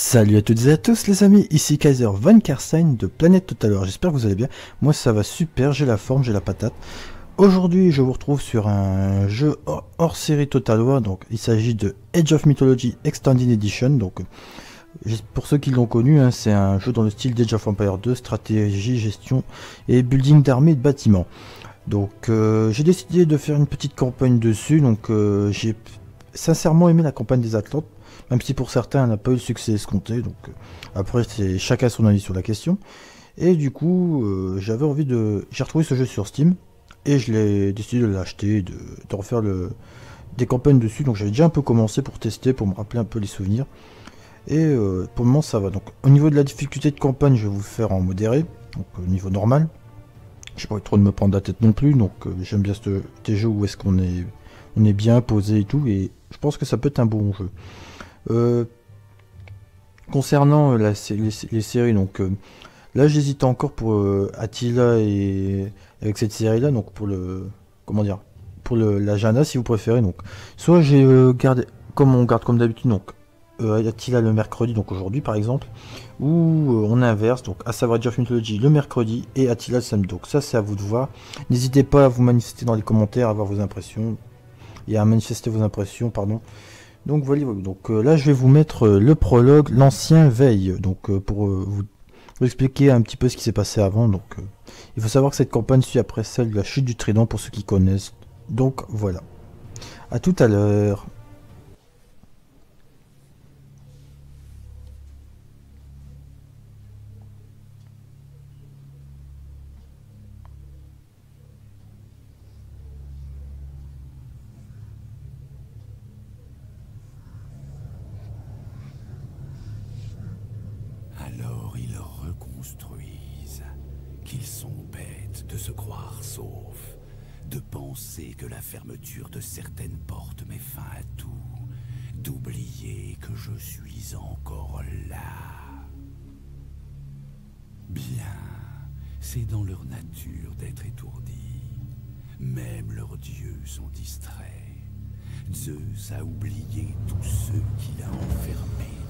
Salut à toutes et à tous les amis, ici Kaiser Van Karstein de Planète Total. J'espère que vous allez bien. Moi ça va super, j'ai la forme, j'ai la patate. Aujourd'hui je vous retrouve sur un jeu hors, série Total War. Donc il s'agit de Age of Mythology Extended Edition. Donc pour ceux qui l'ont connu, hein, c'est un jeu dans le style d'Age of Empire 2, stratégie, gestion et building d'armées et de bâtiments. Donc euh, j'ai décidé de faire une petite campagne dessus. Donc euh, j'ai sincèrement aimé la campagne des Atlantes même si pour certains n'a pas eu le succès escompté. Donc euh, après c'est chacun son avis sur la question. Et du coup euh, j'avais envie de, j'ai retrouvé ce jeu sur Steam et je l'ai décidé de l'acheter, de, refaire des campagnes dessus. Donc j'avais déjà un peu commencé pour tester, pour me rappeler un peu les souvenirs. Et euh, pour le moment ça va. Donc au niveau de la difficulté de campagne, je vais vous faire en modéré, donc au niveau normal. J'ai pas envie trop de me prendre la tête non plus, donc j'aime bien ce, ces jeux où est-ce qu'on on est bien posé et tout, et je pense que ça peut être un bon jeu. Euh, concernant euh, les, séries, donc euh, là j'hésite encore pour Attila et avec cette série là, donc pour le comment dire, pour le, la Jana si vous préférez. Donc soit j'ai gardé comme on garde comme d'habitude donc Attila le mercredi, donc aujourd'hui par exemple, ou on inverse, donc à savoir Jeff Mythology le mercredi et Attila le samedi. Donc ça c'est à vous de voir. N'hésitez pas à vous manifester dans les commentaires, à avoir vos impressions et à manifester vos impressions, pardon. Donc voilà, euh, là je vais vous mettre euh, le prologue, l'ancien veille, donc euh, pour vous, expliquer un petit peu ce qui s'est passé avant. Donc il faut savoir que cette campagne suit après celle de la chute du trident pour ceux qui connaissent. Donc voilà. À tout à l'heure. Qu'ils sont bêtes de se croire saufs, de penser que la fermeture de certaines portes met fin à tout, d'oublier que je suis encore là. Bien, c'est dans leur nature d'être étourdis. Même leurs dieux sont distraits. Zeus a oublié tous ceux qu'il a enfermés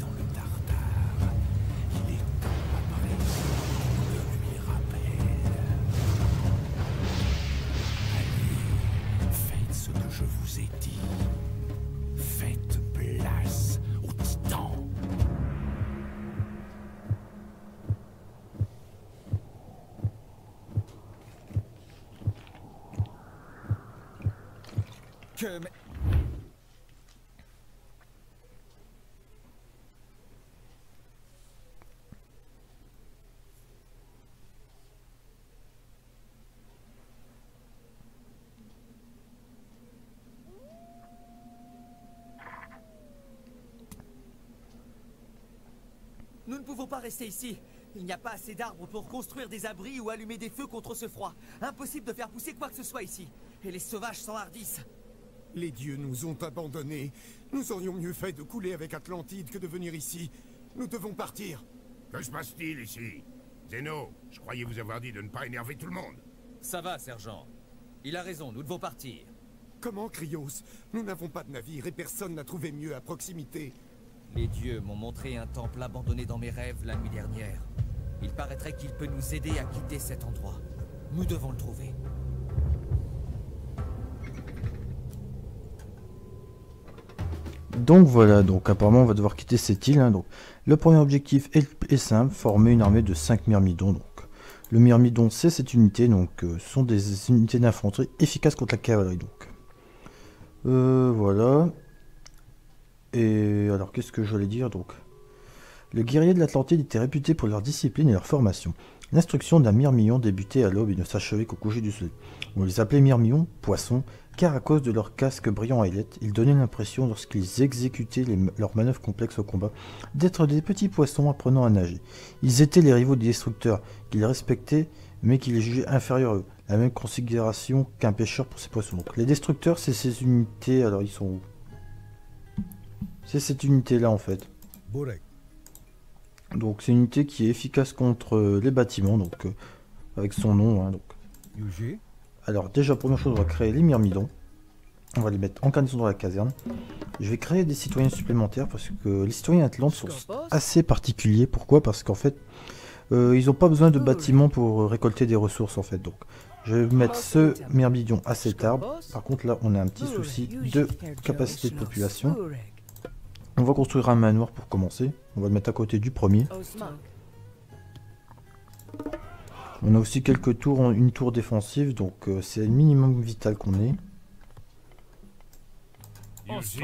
Nous ne pouvons pas rester ici. Il n'y a pas assez d'arbres pour construire des abris ou allumer des feux contre ce froid. Impossible de faire pousser quoi que ce soit ici. Et les sauvages s'enhardissent. Les dieux nous ont abandonnés. Nous aurions mieux fait de couler avec Atlantide que de venir ici. Nous devons partir. Que se passe-t-il ici? Zeno, je croyais vous avoir dit de ne pas énerver tout le monde. Ça va, sergent. Il a raison, nous devons partir. Comment, Krios? Nous n'avons pas de navire et personne n'a trouvé mieux à proximité. Les dieux m'ont montré un temple abandonné dans mes rêves la nuit dernière. Il paraîtrait qu'il peut nous aider à quitter cet endroit. Nous devons le trouver. Donc voilà, donc apparemment on va devoir quitter cette île. Hein. donc, le premier objectif est, simple, former une armée de 5 myrmidons. Donc, le myrmidon c'est cette unité, donc euh, sont des unités d'infanterie efficaces contre la cavalerie. Donc, euh, voilà. Et alors, qu'est-ce que je voulais dire donc? Les guerriers de l'Atlantide étaient réputés pour leur discipline et leur formation. L'instruction d'un myrmillon débutait à l'aube et ne s'achevait qu'au coucher du soleil. On les appelait myrmillons, poissons, car à cause de leur casque brillant à ailettes, ils donnaient l'impression, lorsqu'ils exécutaient leurs manœuvres complexes au combat, d'être des petits poissons apprenant à nager. Ils étaient les rivaux des destructeurs, qu'ils respectaient, mais qu'ils jugeaient inférieurs à eux. La même considération qu'un pêcheur pour ces poissons. Donc, les destructeurs, c'est ces unités, alors ils sont où? C'est cette unité-là en fait. Donc c'est une unité qui est efficace contre euh, les bâtiments, donc euh, avec son nom. Hein, donc. Alors déjà première chose, on va créer les myrmidons. On va les mettre en garnison dans la caserne. Je vais créer des citoyens supplémentaires parce que les citoyens Atlantes sont assez particuliers. Pourquoi? Parce qu'en fait, euh, ils n'ont pas besoin de bâtiments pour récolter des ressources en fait. Donc, je vais mettre ce myrmidon à cet arbre. Par contre, là, on a un petit souci de capacité de population. On va construire un manoir pour commencer. On va le mettre à côté du premier. On a aussi quelques tours, une tour défensive, donc euh, c'est le minimum vital qu'on ait.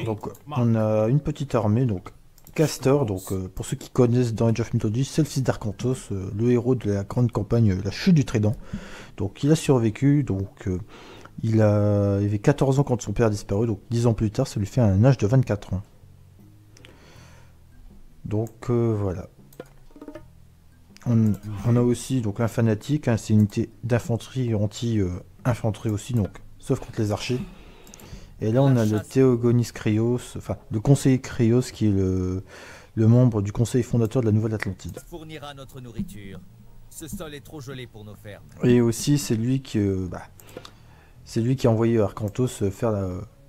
Donc on a une petite armée, donc Castor, donc euh, pour ceux qui connaissent dans Age of Mythology, c'est le fils d'Arcantos, euh, le héros de la grande campagne La Chute du Trident. Donc il a survécu, donc il, a, il avait 14 ans quand son père a disparu, donc 10 ans plus tard ça lui fait un âge de 24 ans. Donc voilà. On, a aussi donc un fanatique, hein, c'est une unité d'infanterie anti-infanterie aussi, donc sauf contre les archers. Et là on a le Théogonis Krios, enfin le conseiller Krios qui est le, membre du conseil fondateur de la Nouvelle Atlantide. Fournira notre nourriture. Ce sol est trop gelé pour nos fermes. Et aussi c'est lui qui euh, bah, c'est lui qui a envoyé Arcantos faire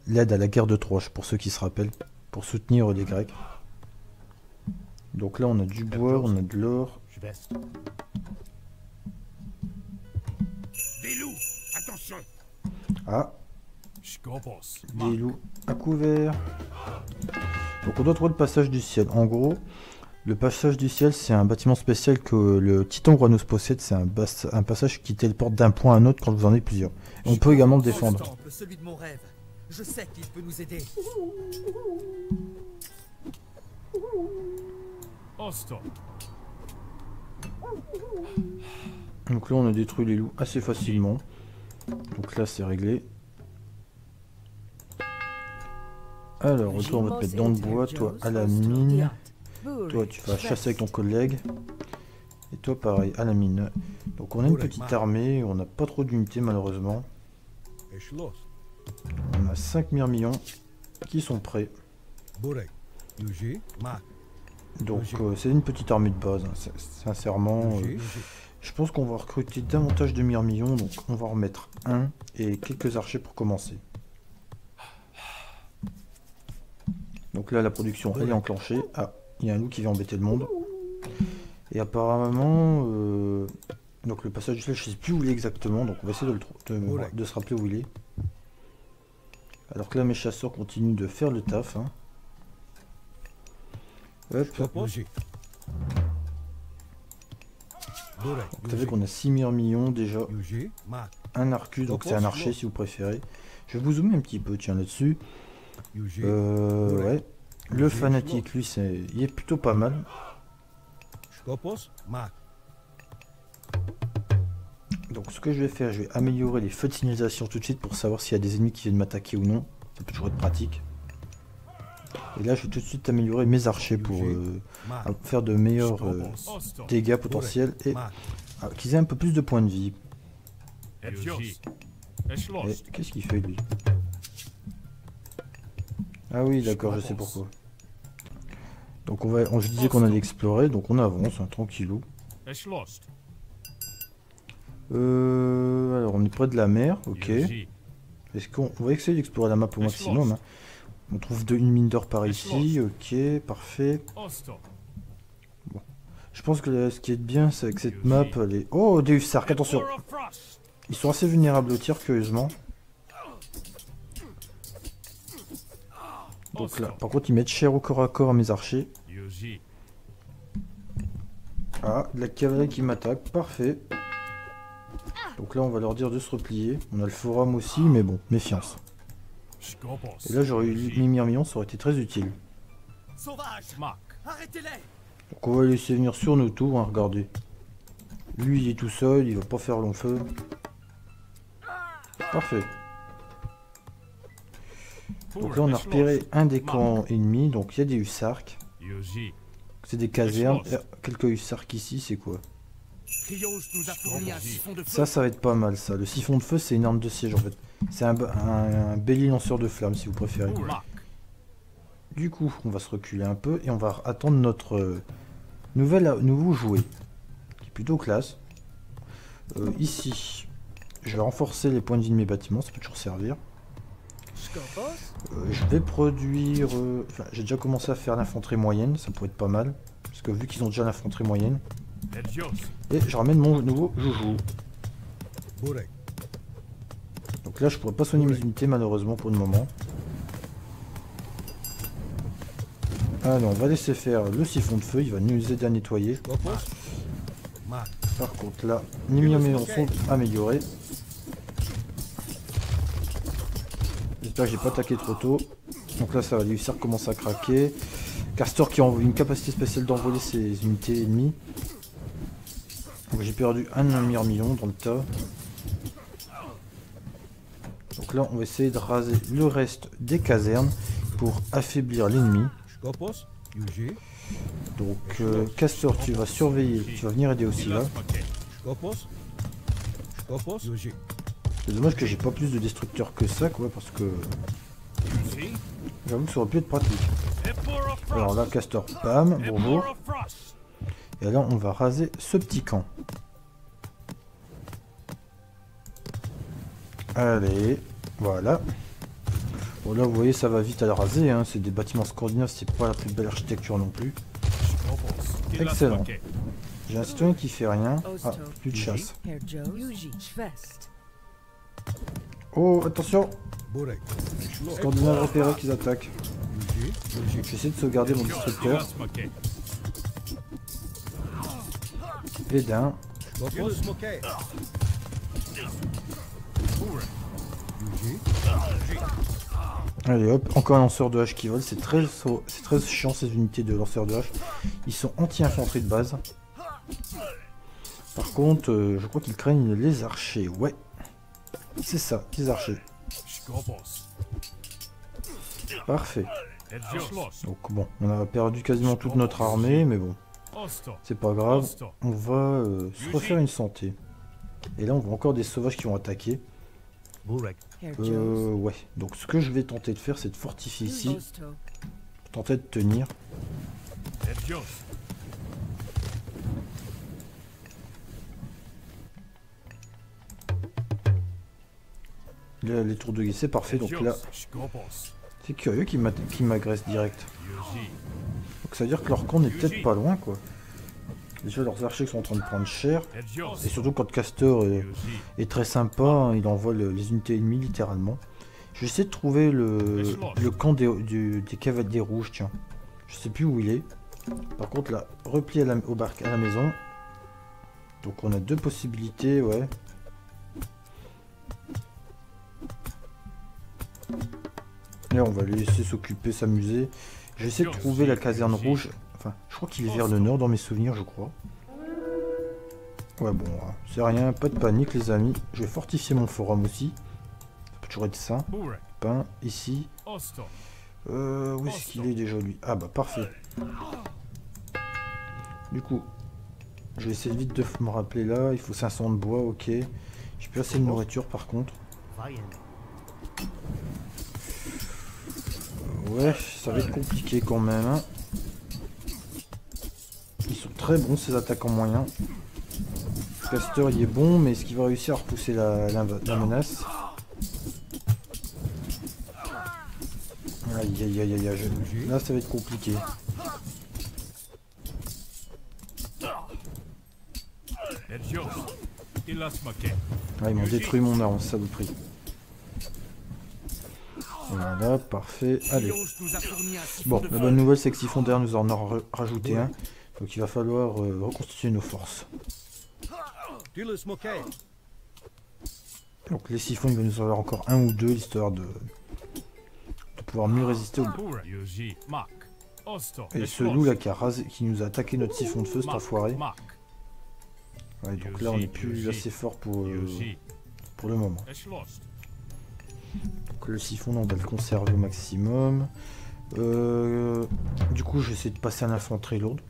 l'aide à la guerre de Troche, pour ceux qui se rappellent, pour soutenir les Grecs. Donc là on a du bois, on a de l'or, des loups Attention Ah Des loups à couvert. Donc on doit trouver le passage du ciel. En gros, le passage du ciel, c'est un bâtiment spécial que le Titan Granos possède. C'est un, un, passage qui téléporte d'un point à un autre quand vous en avez plusieurs. on peut également le défendre. Celui de mon rêve. Je sais qu'il peut nous aider. Donc là on a détruit les loups assez facilement. Donc là c'est réglé. Alors, retour, on va te mettre dans le bois, toi à la mine. Toi tu vas chasser avec ton collègue. Et toi pareil, à la mine. Donc on a une petite armée, on n'a pas trop d'unités malheureusement. On a 5 millions qui sont prêts. Donc euh, c'est une petite armée de base, hein, sincèrement. Euh, je pense qu'on va recruter davantage de myrmillons, donc on va remettre un et quelques archers pour commencer. Donc là la production elle est enclenchée. Ah, il y a un loup qui vient embêter le monde. Et apparemment, euh, donc le passage du ciel, je sais plus où il est exactement, donc on va essayer de, le, de se rappeler où il est. Alors que là mes chasseurs continuent de faire le taf. Hein. Hop. Vous savez qu'on a 6 millions déjà. Un arcus, donc c'est un archer si vous préférez. Je vais vous zoomer un petit peu, tiens, là-dessus. Euh, ouais. Le fanatique, lui, c'est, il est plutôt pas mal. Donc ce que je vais faire, je vais améliorer les feux de signalisation tout de suite pour savoir s'il y a des ennemis qui viennent m'attaquer ou non. Ça peut toujours être pratique. Et là, je vais tout de suite améliorer mes archers pour euh, faire de meilleurs euh, dégâts potentiels et qu'ils aient un peu plus de points de vie. Qu'est-ce qu'il fait lui? Ah oui, d'accord, je sais pourquoi. Donc on va, on, je disais qu'on allait explorer, donc on avance, hein, tranquillou. Euh, alors on est près de la mer, ok. Est-ce qu'on va essayer d'explorer la map au maximum hein. On trouve une mine d'or par ici, ok, parfait. Bon. Je pense que ce qui est bien, c'est que cette map, elle est... Oh, des hussards, attention Ils sont assez vulnérables au tir, curieusement. Donc là, par contre, ils mettent cher au corps à corps à mes archers. Ah, de la cavalerie qui m'attaque, parfait. Donc là, on va leur dire de se replier. On a le forum aussi, mais bon, méfiance. Et là, j'aurais eu mis Myrmillon, ça aurait été très utile. Donc on va laisser venir sur nos tours, hein, regardez. Lui, il est tout seul, il va pas faire long feu. Parfait. Donc là, on a repéré un des camps ennemis, donc il y a des hussards. C'est des casernes. Quelques hussards ici, c'est quoi? Ça, ça va être pas mal, ça. Le siphon de feu, c'est une arme de siège, en fait. C'est un, un, bélier lanceur de flammes, si vous préférez. Du coup, on va se reculer un peu et on va attendre notre euh, nouvel, nouveau jouet, qui est plutôt classe. Euh, ici, je vais renforcer les points de vie de mes bâtiments, ça peut toujours servir. Euh, je vais produire... euh, Enfin, j'ai déjà commencé à faire l'infanterie moyenne, ça pourrait être pas mal. Parce que vu qu'ils ont déjà l'infanterie moyenne. Et je ramène mon nouveau joujou. Donc là, je pourrais pas soigner mes unités malheureusement pour le moment. Allez, on va laisser faire le siphon de feu, il va nous aider à nettoyer. Par contre là, les miens sont améliorés. J'espère que j'ai pas attaqué trop tôt. Donc là ça va, lui ça recommence à craquer. Castor qui a une capacité spéciale d'envoler ses unités ennemies. Donc j'ai perdu un demi-million dans le tas. Donc là on va essayer de raser le reste des casernes pour affaiblir l'ennemi. Donc euh, Castor tu vas surveiller, tu vas venir aider aussi là. C'est dommage que j'ai pas plus de destructeurs que ça quoi parce que j'avoue que ça aurait pu être pratique. Alors là Castor, bam, bonjour. Et là on va raser ce petit camp. Allez, voilà. Bon là vous voyez ça va vite à le raser, hein. c'est des bâtiments scandinaves, c'est pas la plus belle architecture non plus. Excellent. J'ai un citoyen qui fait rien. Ah, plus de chasse. Oh attention, Burek. scandinaves repérés qu'ils attaquent. J'essaie de sauvegarder mon destructeur. Allez hop, encore un lanceur de hache qui vole, c'est très, c'est très chiant ces unités de lanceurs de hache. Ils sont anti-infanterie de base. Par contre, euh, je crois qu'ils craignent les archers, ouais. C'est ça, les archers. Parfait. Donc bon, on a perdu quasiment toute notre armée, mais bon. C'est pas grave. On va euh, se refaire une santé. Et là, on voit encore des sauvages qui vont attaquer. Euh, ouais. Donc ce que je vais tenter de faire, c'est de fortifier ici, tenter de tenir. Là, les tours de guet, c'est parfait. Donc là, c'est curieux qu'ils m'a- qu'ils m'agressent direct. Donc ça veut dire que leur camp n'est peut-être pas loin, quoi. Déjà, leurs archers sont en train de prendre cher. Et surtout quand Castor est, très sympa, hein, il envoie le- les unités ennemies littéralement. Je vais essayer de trouver le, camp des, du- des cavaliers rouges, tiens. Je sais plus où il est. Par contre, là, repli au bar, à la maison. Donc on a deux possibilités, ouais. Là, on va les laisser s'occuper, s'amuser. Je vais essayer de trouver la caserne rouge. Enfin, je crois qu'il est vers le nord dans mes souvenirs, je crois. Ouais, bon, hein, c'est rien, pas de panique, les amis. Je vais fortifier mon forum aussi. Ça peut toujours être ça. Pain, ici. Euh, où est-ce qu'il est déjà, lui? Ah, bah, parfait. Du coup, je vais essayer vite de me rappeler là. Il faut 500 de bois, ok. J'ai plus assez de nourriture, par contre. Ouais, ça va être compliqué quand même. hein. Ils sont très bons ces attaquants moyens. Castor il est bon, mais est-ce qu'il va réussir à repousser la, la- la menace Aïe aïe aïe aïe aïe, là ça va être compliqué. Ah, ils m'ont détruit mon arme, saloperie. Voilà, parfait. Allez. Bon, la bonne nouvelle c'est que Siphon d'air nous en a ra- rajouté un. Donc il va falloir euh, reconstituer nos forces. Donc les siphons, il va nous en avoir encore un ou deux, histoire de, de pouvoir mieux résister au... Et ce loup là qui, a rasé, qui nous a attaqué notre siphon de feu, cet enfoiré. Ouais, donc là on est plus assez fort pour, euh, pour le moment. Le siphon on va le conserver au maximum. Euh, du coup je vais essayer de passer à l'infanterie lourde.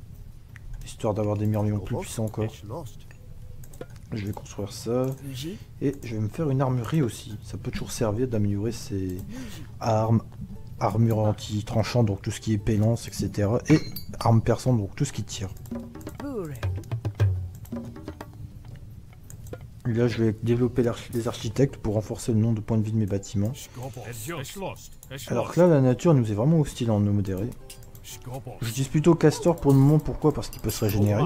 Histoire d'avoir des murmures plus puissants encore. Je vais construire ça. Et je vais me faire une armurerie aussi. Ça peut toujours servir d'améliorer ses armes, armure anti-tranchant, donc tout ce qui est épée, lance, etc. Et armes perçantes, donc tout ce qui tire. Là, je vais développer les architectes pour renforcer le nombre de points de vie de mes bâtiments. Alors que là, la nature nous est vraiment hostile en eau modérée. J'utilise plutôt Castor pour le moment. Pourquoi? Parce qu'il peut se régénérer.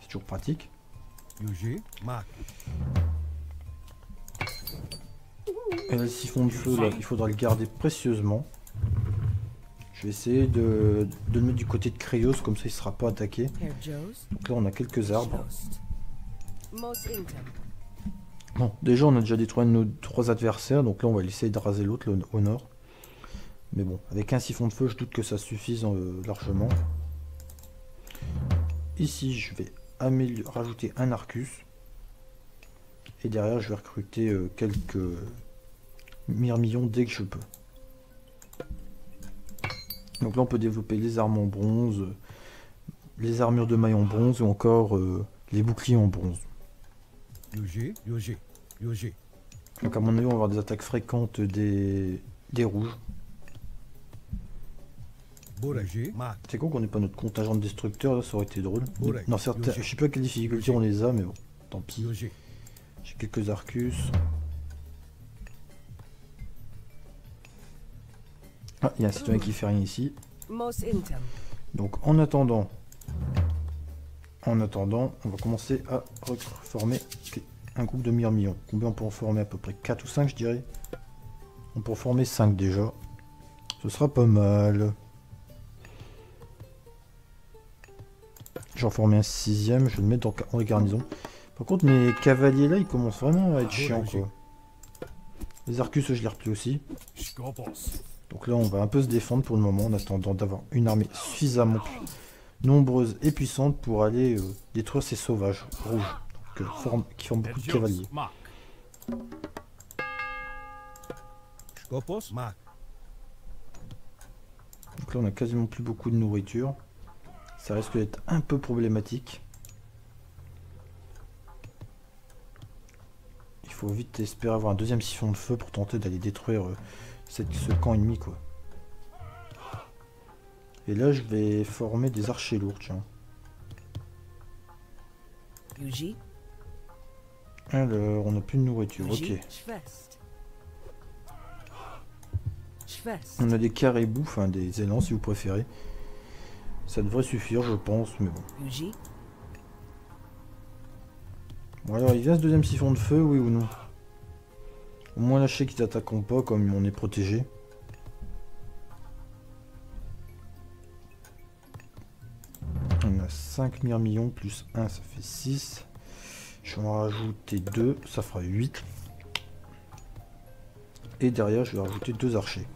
C'est toujours pratique. Et le siphon de feu, là, il faudra le garder précieusement. Je vais essayer de, le mettre du côté de Krios, comme ça il ne sera pas attaqué. Donc là, on a quelques arbres. Bon, déjà, on a déjà détruit nos trois adversaires, donc là, on va essayer de raser l'autre au nord. Mais bon, avec un siphon de feu, je doute que ça suffise euh, largement. Ici, je vais rajouter un Arcus. Et derrière, je vais recruter euh, quelques myrmillons dès que je peux. Donc là, on peut développer les armes en bronze, les armures de maille en bronze ou encore euh, les boucliers en bronze. Yuji, Yuji, Yuji. Donc à mon avis, on va avoir des attaques fréquentes des, des rouges. C'est con qu'on n'ait pas notre contingent de destructeurs, là, ça aurait été drôle. Non, certes, Logique. je sais pas quelle difficulté on les a, mais bon, tant pis. J'ai quelques Arcus. Ah, il y a un citoyen qui fait rien ici. Donc en attendant, en attendant, on va commencer à reformer un groupe de myrmillons. Combien on peut en former À peu près? 4 ou 5 je dirais. On peut en former 5 déjà. Ce sera pas mal. J'en formé un sixième, je vais le mettre en, en garnison. Par contre mes cavaliers là ils commencent vraiment à être chiants quoi. Les Arcus je les replie aussi. Donc là, on va un peu se défendre pour le moment en attendant d'avoir une armée suffisamment nombreuse et puissante pour aller euh, détruire ces sauvages rouges donc, euh, forment- qui forment beaucoup de cavaliers. Donc là, on a quasiment plus beaucoup de nourriture. Ça risque d'être un peu problématique. Il faut vite espérer avoir un deuxième siphon de feu pour tenter d'aller détruire euh, cette- ce camp ennemi quoi. Et là, je vais former des archers lourds, tiens. Alors, on n'a plus de nourriture, ok. On a des caribous, enfin des élans si vous préférez. Ça devrait suffire, je pense, mais bon. Bon alors, il vient ce deuxième siphon de feu, oui ou non? Au moins lâcher qu'ils attaqueront pas comme on est protégé. 5 myrmillons plus 1, ça fait 6. Je vais en rajouter 2, ça fera 8. Et derrière, je vais rajouter deux archers.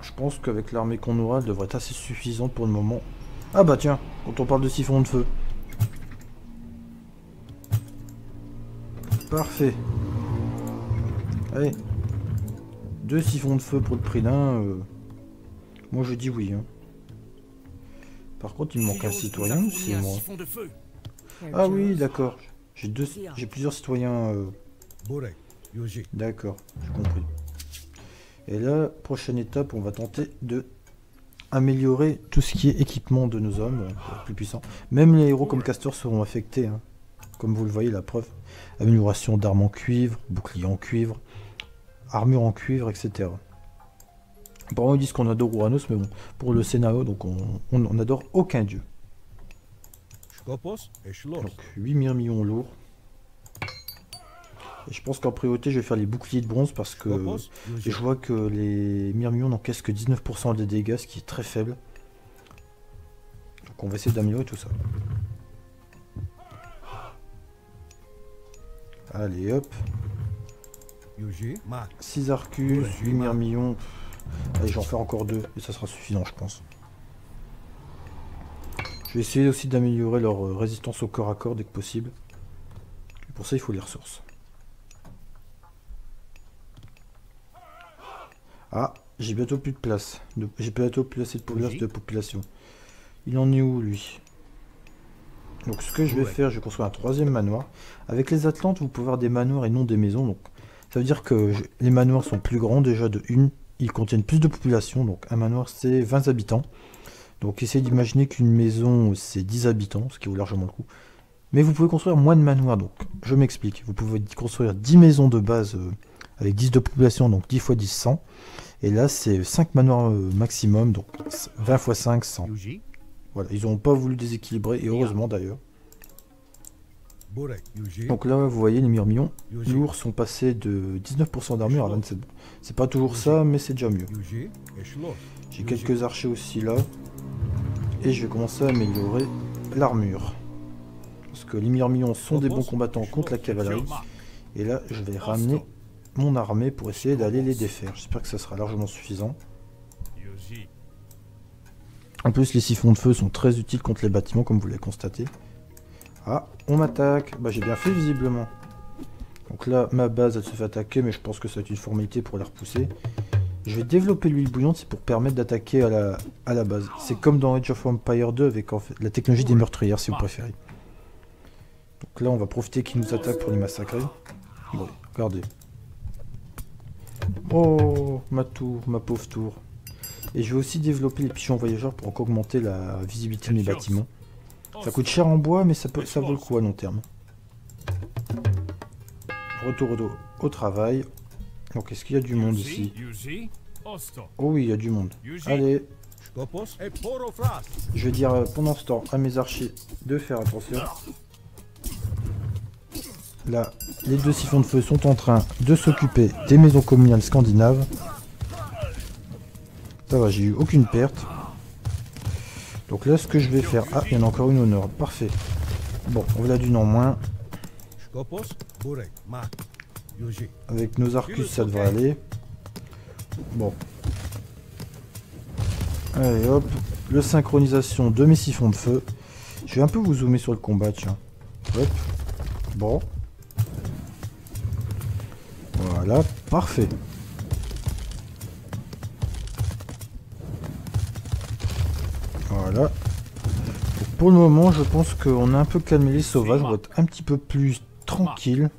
Je pense qu'avec l'armée qu'on aura, elle devrait être assez suffisante pour le moment. Ah bah tiens, quand on parle de siphon de feu. Parfait. Allez. Deux siphons de feu pour le prix d'un. euh, Moi je dis oui. hein. Par contre, il me manque un citoyen ou c'est moi Ah oui, d'accord. J'ai deux, j'ai plusieurs citoyens. euh. D'accord, j'ai compris. Et là, prochaine étape, on va tenter de améliorer tout ce qui est équipement de nos hommes, euh, plus puissants. Même les héros comme Castor seront affectés, hein. comme vous le voyez, la preuve. Amélioration d'armes en cuivre, bouclier en cuivre, armure en cuivre, etc. Apparemment, ils disent qu'on adore Uranus, mais bon, pour le scénario, donc on on- on n'adore aucun dieu. Donc 8 millions lourds. Et je pense qu'en priorité, je vais faire les boucliers de bronze parce que je vois que les myrmillons n'encaissent que 19% des dégâts, ce qui est très faible. Donc on va essayer d'améliorer tout ça. Allez hop, Yuji. Mark. 6 arcus, Ouais, 8 Marc. myrmillons. Allez, j'en fais encore deux et ça sera suffisant, je pense. Je vais essayer aussi d'améliorer leur euh, résistance au corps à corps dès que possible. Et pour ça, il faut les ressources. Ah, j'ai bientôt plus de place. J'ai bientôt plus assez de place de population. Il en est où, lui? Donc, ce que je vais Ouais. faire, je vais construire un troisième manoir. Avec les Atlantes, vous pouvez avoir des manoirs et non des maisons. Donc, ça veut dire que je- les manoirs sont plus grands déjà de une. Ils contiennent plus de population. Donc, un manoir, c'est 20 habitants. Donc, essayez d'imaginer qu'une maison, c'est 10 habitants, ce qui vaut largement le coup. Mais vous pouvez construire moins de manoirs, donc je m'explique. Vous pouvez construire 10 maisons de base euh, avec 10 de population, donc 10 x 10, 100. Et là, c'est 5 manoirs euh, maximum, donc 20 x 5, 100. Yuji, Voilà, ils n'ont pas voulu déséquilibrer, et heureusement d'ailleurs. Donc là, vous voyez, les murmillons Yuji. lourds sont passés de 19% d'armure à 27%. C'est pas toujours ça, mais c'est déjà mieux. J'ai quelques archers aussi là. Et je vais commencer à améliorer l'armure. Parce que les myrmillons sont des bons combattants contre la cavalerie. Et là, je vais ramener mon armée pour essayer d'aller les défaire. J'espère que ça sera largement suffisant. En plus, les siphons de feu sont très utiles contre les bâtiments, comme vous l'avez constaté. Ah, on m'attaque. Bah, j'ai bien fait, visiblement. Donc là, ma base, elle se fait attaquer, mais je pense que ça va être une formalité pour la repousser. Je vais développer l'huile bouillante, c'est pour permettre d'attaquer à la, base. C'est comme dans Age of Empire 2 avec la technologie des meurtrières, si vous préférez. Donc là, on va profiter qu'ils nous attaquent pour les massacrer. Bon, regardez. Oh, ma tour, ma pauvre tour. Et je vais aussi développer les pigeons voyageurs pour augmenter la visibilité de mes bâtiments. Ça coûte cher en bois, mais ça, peut, ça vaut le coup à long terme. Retour au, au travail. Donc, est-ce qu'il y a du monde ici Oh oui, il y a du monde. Allez, je vais dire euh, pendant ce temps à mes archers de faire attention. Là, les deux siphons de feu sont en train de s'occuper des maisons communales scandinaves. Ça va, j'ai eu aucune perte. Donc là, ce que je vais faire... Ah, il y en a encore une au. Parfait. Bon, on l'a d'une en moins. Avec nos arcus, ça devrait aller. Bon. Allez, hop. Le synchronisation de mes siphons de feu. Je vais un peu vous zoomer sur le combat, tiens. Hop. Bon. Voilà, parfait. Voilà. Pour le moment, je pense qu'on a un peu calmé les sauvages. On va être un petit peu plus tranquille.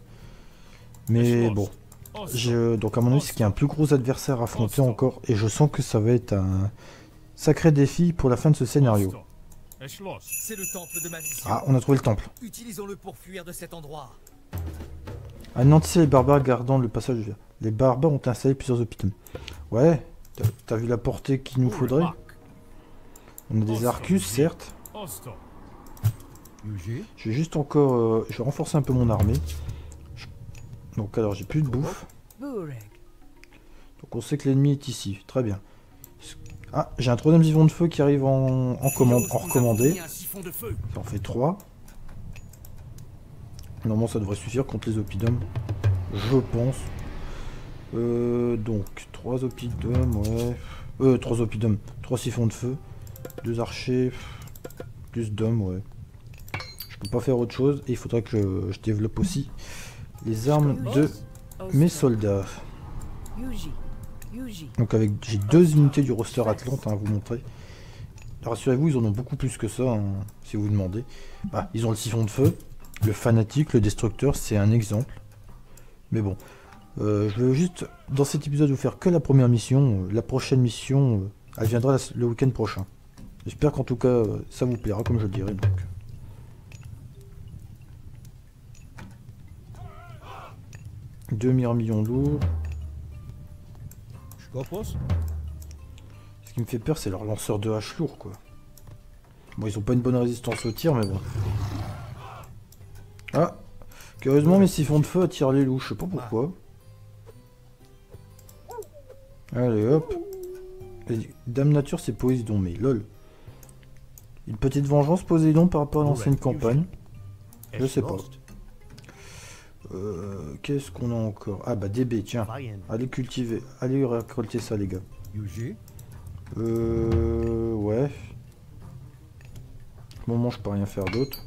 Mais bon. Je, donc à mon avis, c'est qu'il y a un plus gros adversaire à affronter encore. Et je sens que ça va être un sacré défi pour la fin de ce scénario. Le temple de ma. Ah, on a trouvé le temple. Utilisons-le pour fuir de cet endroit. Anéantir les barbares gardant le passage. Les barbares ont installé plusieurs hôpitaux. Ouais, t'as- vu la portée qu'il nous faudrait? On a des arcus, certes. Vais juste encore... euh, je vais renforcer un peu mon armée. Donc alors, j'ai plus de bouffe. Donc on sait que l'ennemi est ici. Très bien. Ah, j'ai un troisième vivant de feu qui arrive en, en commande, en recommandé. siphon. Ça en fait 3. Normalement, ça devrait suffire contre les oppidums. Je pense. Euh, donc, 3 oppidums, ouais. Euh, 3 oppidums. 3 siphons de feu. 2 archers. Plus d'hommes, ouais. Je peux pas faire autre chose. Et il faudrait que je, je développe aussi les armes de mes soldats. Donc avec j'ai deux unités du roster Atlante hein, à vous montrer. Rassurez-vous, ils en ont beaucoup plus que ça, hein, si vous demandez. Bah, ils ont le siphon de feu, le fanatique, le destructeur, c'est un exemple. Mais bon, euh, je vais juste, dans cet épisode, vous faire que la première mission. Euh, La prochaine mission, euh, elle viendra le week-end prochain. J'espère qu'en tout cas, euh, ça vous plaira, comme je le dirais. Donc. Deux millions lourds. Ce qui me fait peur, c'est leur lanceur de hache lourd, quoi. Bon, ils ont pas une bonne résistance au tir, mais bon. Ah Curieusement, mes siphons de feu attirent les loups, je sais pas pourquoi. Allez, hop. Dame Nature, c'est Poséidon, mais lol. Une petite vengeance, Poséidon, par rapport à l'ancienne campagne. Je sais pas. Euh, Qu'est-ce qu'on a encore? Ah bah DB, tiens. Allez cultiver, allez récolter ça, les gars. Euh... Ouais. Au moment, je peux rien faire d'autre.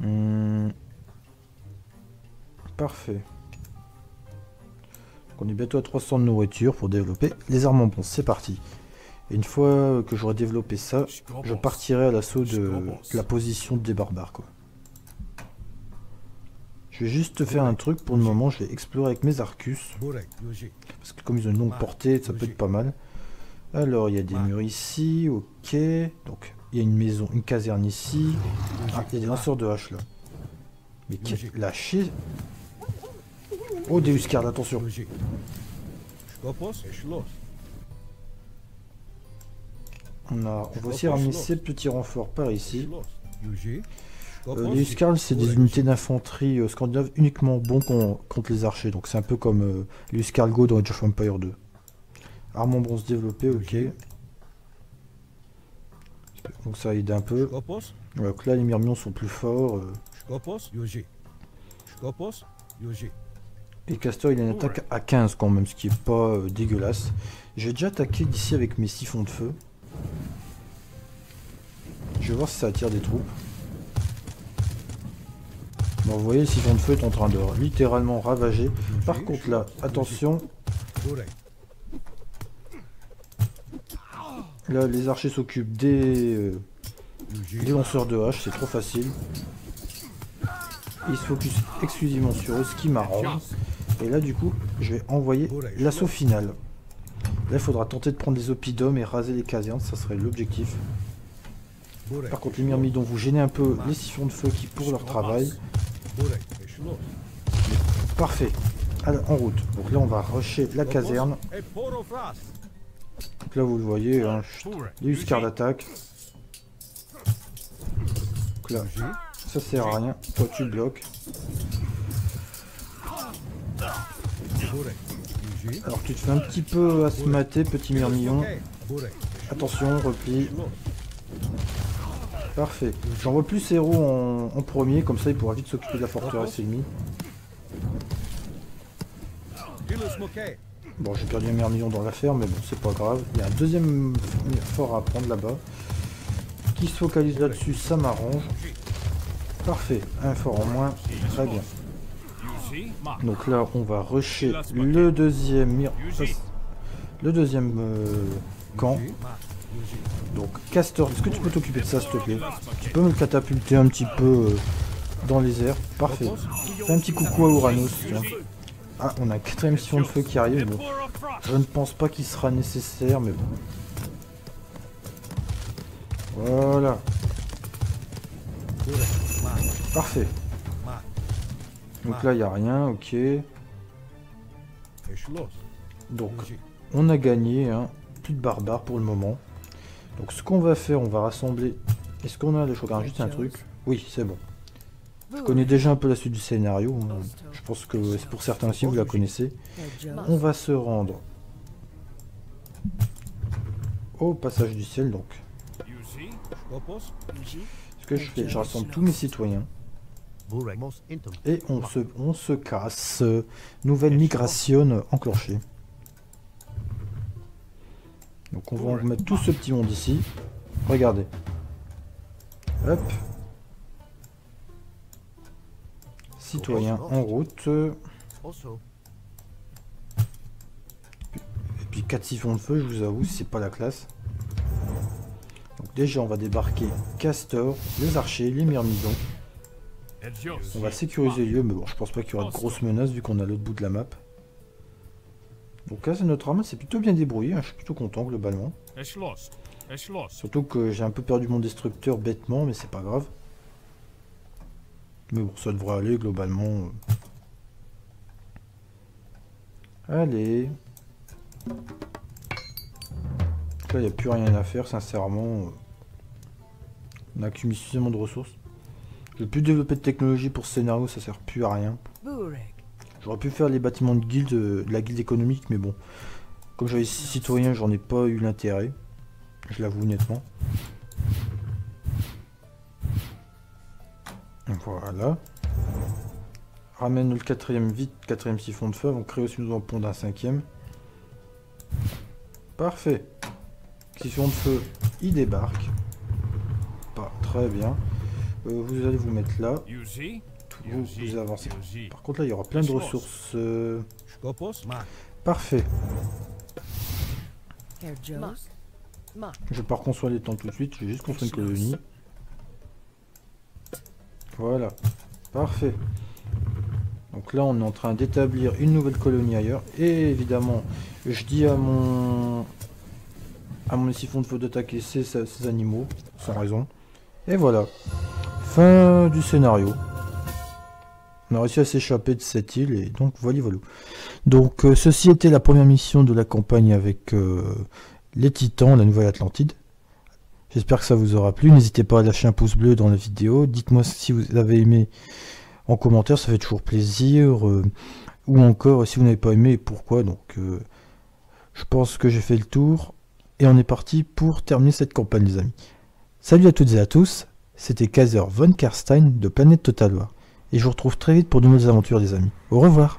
Hmm. Parfait. Donc on est bientôt à 300 de nourriture pour développer les armes en bronze. C'est parti. Et une fois que j'aurai développé ça, je partirai à l'assaut de la position des barbares. Quoi. Je vais juste faire un truc pour le moment. Je vais explorer avec mes arcus. Parce que comme ils ont une longue portée, ça peut être pas mal. Alors, il y a des murs ici, ok. Donc, il y a une maison, une caserne ici. Ah, il y a des lanceurs de hache là. Mais qui lâché? Oh, Deus Card, attention. On, a, on va aussi ramener ces petits renforts par ici. Euh, les et Skarls, c'est des unités d'infanterie euh, scandinaves uniquement bons con- contre les archers. Donc c'est un peu comme euh, les Skarlgo dans Age of Empire 2. Armes en bronze développées, ok. Donc ça aide un peu. Donc là, les Myrmions sont plus forts. euh. Et Castor, il a une attaque à 15 quand même, ce qui est pas euh, dégueulasse. J'ai déjà attaqué d'ici avec mes siphons de feu. Je vais voir si ça attire des troupes. Bon, vous voyez, le siphon de feu est en train de littéralement ravager. Par contre là, attention, là les archers s'occupent des, euh, lanceurs de hache, c'est trop facile. Ils se focus exclusivement sur eux, ce qui m'arrange. Et là du coup, je vais envoyer l'assaut final. Là, il faudra tenter de prendre des oppidums et raser les casernes, ça serait l'objectif. Par contre, les myrmidons, vous gênez un peu les siphons de feu qui pour leur travail. Parfait. Allez, en route. Donc là, on va rusher la caserne. Donc là, vous le voyez, hein, les Huskars d'attaque. Donc là, ça sert à rien. Toi, tu bloques. Alors, tu te fais un petit peu asmater, petit. Burek. Attention, repli. Parfait. J'envoie plus héros en, premier, comme ça, il pourra vite s'occuper de la forteresse ennemie. Bon, j'ai perdu un myrmillon dans l'affaire, mais bon, c'est pas grave. Il y a un deuxième fort à prendre là-bas. Qui se focalise là-dessus, ça m'arrange. Parfait, un fort en moins, très bien. Donc là, on va rusher le deuxième euh, camp. Donc, Castor, est-ce que tu peux t'occuper de ça, s'il te plaît? Tu peux me catapulter un petit peu euh, dans les airs. Parfait. Fais un petit coucou à Uranus. Ah, on a un quatrième mission de feu qui arrive. Bon, je ne pense pas qu'il sera nécessaire, mais bon. Voilà, parfait. Donc là, il n'y a rien, ok. Donc, on a gagné, hein. plus de barbares pour le moment. Donc ce qu'on va faire, on va rassembler... Est-ce qu'on a... Je regarde juste un truc. Oui, c'est bon. Je connais déjà un peu la suite du scénario. hein. Je pense que c'est pour certains aussi, vous la connaissez. On va se rendre au passage du ciel, donc. Ce que je fais, je rassemble tous mes citoyens et on se, on se casse. Nouvelle migration enclenchée. Donc on va remettre tout ce petit monde ici. Regardez. Hop. Citoyens en route. Et puis 4 siphons de feu, je vous avoue, c'est pas la classe. Donc déjà on va débarquer Castor, les archers, les myrmidons. On va sécuriser le lieu, mais bon, je pense pas qu'il y aura de grosses menaces vu qu'on a l'autre bout de la map. Donc là, c'est notre arme, c'est plutôt bien débrouillé, hein, je suis plutôt content globalement. Surtout que j'ai un peu perdu mon destructeur bêtement, mais c'est pas grave. Mais bon, ça devrait aller globalement. Allez. Là, il n'y a plus rien à faire, sincèrement. On a accumulé suffisamment de ressources. Je vais plus développer de technologie pour ce scénario, ça sert plus à rien. J'aurais pu faire les bâtiments de guilde, de la guilde économique, mais bon. Comme j'avais 6 citoyens, j'en ai pas eu l'intérêt. Je l'avoue honnêtement. Voilà. Ramène le quatrième vite, quatrième siphon de feu. On crée aussi un pont d'un cinquième. Parfait. Siphon de feu, il débarque. Pas très bien. Euh, vous allez vous mettre là. Vous, vous avancez. Par contre là, il y aura plein de ressources. euh. Parfait. Je vais pas reconstruire les temps tout de suite, je vais juste construire une colonie. Voilà. Parfait. Donc là, on est en train d'établir une nouvelle colonie ailleurs. Et évidemment, je dis à mon à mon siphon de feu d'attaquer ces animaux, sans raison. Et voilà. Fin du scénario. On a réussi à s'échapper de cette île et donc voilà voilà. Donc euh, ceci était la première mission de la campagne avec euh, les titans, la nouvelle Atlantide. J'espère que ça vous aura plu. N'hésitez pas à lâcher un pouce bleu dans la vidéo. Dites-moi si vous avez aimé en commentaire, ça fait toujours plaisir. euh, ou encore si vous n'avez pas aimé, pourquoi. Donc je pense que j'ai fait le tour. Et on est parti pour terminer cette campagne les amis. Salut à toutes et à tous, c'était Kaiser von Karstein de Planète Total War. Et je vous retrouve très vite pour de nouvelles aventures les amis. Au revoir